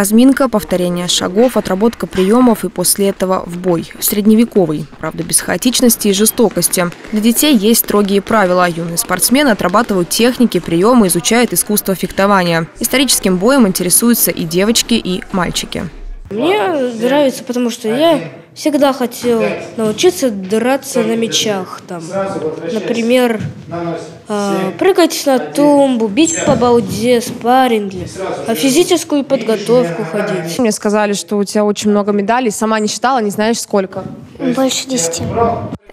Разминка, повторение шагов, отработка приемов и после этого в бой. Средневековый, правда, без хаотичности и жестокости. Для детей есть строгие правила. Юные спортсмены отрабатывают техники, приемы, изучают искусство фехтования. Историческим боем интересуются и девочки, и мальчики. Мне нравится, потому что я всегда хотел научиться драться на мечах. Там, например, э, прыгать на тумбу, бить по балде, спарринги, а физическую подготовку ходить. Мне сказали, что у тебя очень много медалей. Сама не считала, не знаешь сколько. Больше десяти.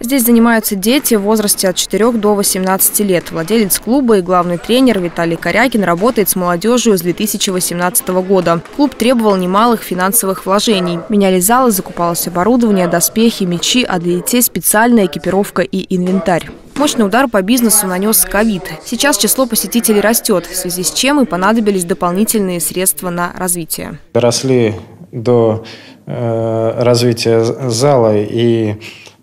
Здесь занимаются дети в возрасте от 4 до 18 лет. Владелец клуба и главный тренер Виталий Корякин работает с молодежью с 2018 года. Клуб требовал немалых финансовых вложений. Меняли залы, закупалось оборудование, доспехи, мечи, а для детей специальная экипировка и инвентарь. Мощный удар по бизнесу нанес ковид. Сейчас число посетителей растет, в связи с чем и понадобились дополнительные средства на развитие. Росли до развития зала. И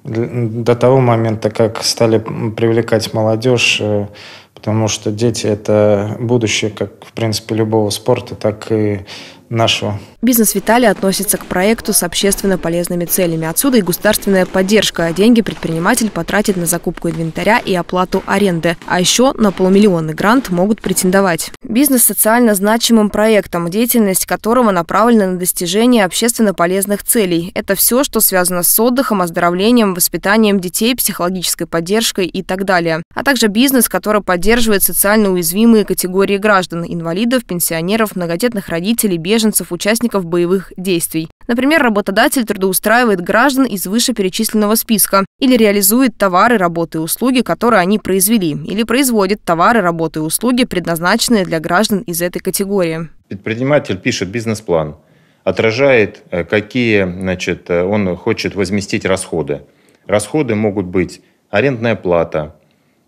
до того момента, как стали привлекать молодежь, э, потому что дети – это будущее, как, в принципе, любого спорта, так и нашего. Бизнес Виталия относится к проекту с общественно полезными целями. Отсюда и государственная поддержка. Деньги предприниматель потратит на закупку инвентаря и оплату аренды. А еще на полумиллионный грант могут претендовать. Бизнес социально значимым проектом, деятельность которого направлена на достижение общественно полезных целей. Это все, что связано с отдыхом, оздоровлением, воспитанием детей, психологической поддержкой и так далее. А также бизнес, который поддерживает социально уязвимые категории граждан – инвалидов, пенсионеров, многодетных родителей, беженцев, беженцев, участников боевых действий. Например, работодатель трудоустраивает граждан из вышеперечисленного списка или реализует товары, работы и услуги, которые они произвели, или производит товары, работы и услуги, предназначенные для граждан из этой категории. Предприниматель пишет бизнес-план, отражает, э, какие значит, э, он хочет возместить расходы. Расходы могут быть арендная плата,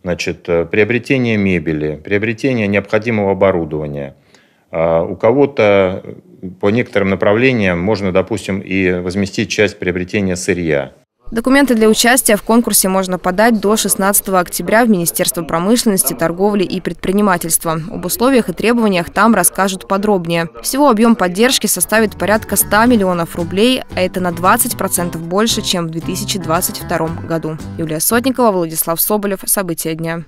значит, э, приобретение мебели, приобретение необходимого оборудования – у кого-то по некоторым направлениям можно, допустим, и возместить часть приобретения сырья. Документы для участия в конкурсе можно подать до 16 октября в Министерство промышленности, торговли и предпринимательства. Об условиях и требованиях там расскажут подробнее. Всего объем поддержки составит порядка 100 миллионов рублей, а это на 20% больше, чем в 2022 году. Юлия Сотникова, Владислав Соболев. События дня.